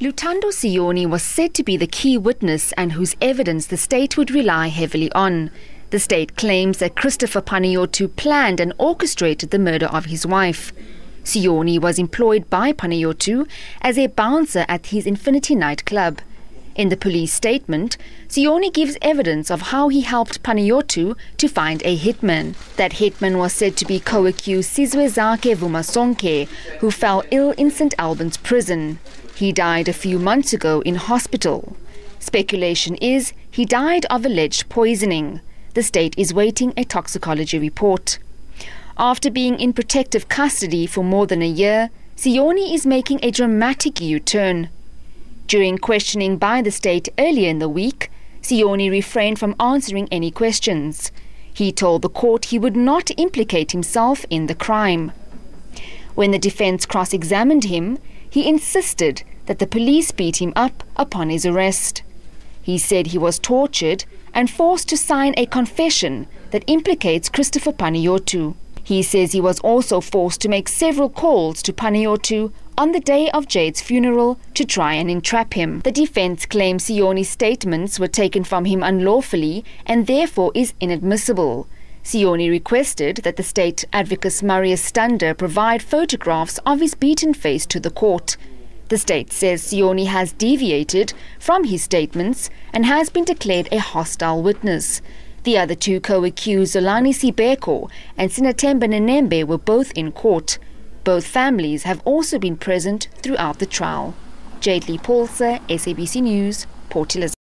Luthando Siyoni was said to be the key witness and whose evidence the state would rely heavily on. The state claims that Christopher Panayiotou planned and orchestrated the murder of his wife. Siyoni was employed by Panayiotou as a bouncer at his Infinity nightclub. In the police statement, Siyoni gives evidence of how he helped Panayiotou to find a hitman. That hitman was said to be co-accused Sizwezakhe Vumazonke, who fell ill in St. Albans prison. He died a few months ago in hospital. Speculation is he died of alleged poisoning. The state is waiting a toxicology report. After being in protective custody for more than a year, Siyoni is making a dramatic U-turn. During questioning by the state earlier in the week, Siyoni refrained from answering any questions. He told the court he would not implicate himself in the crime. When the defense cross examined him, he insisted that the police beat him up upon his arrest. He said he was tortured and forced to sign a confession that implicates Christopher Panayiotou. He says he was also forced to make several calls to Panayiotou on the day of Jayde's funeral to try and entrap him. The defense claims Siyoni's statements were taken from him unlawfully and therefore is inadmissible. Siyoni requested that the state advocate Marius Stander provide photographs of his beaten face to the court. The state says Siyoni has deviated from his statements and has been declared a hostile witness. The other two co-accused Zolani Sibeko and Sinethemba Nemembe were both in court. Both families have also been present throughout the trial. Jade Lee Paulser, SABC News, Port Elizabeth.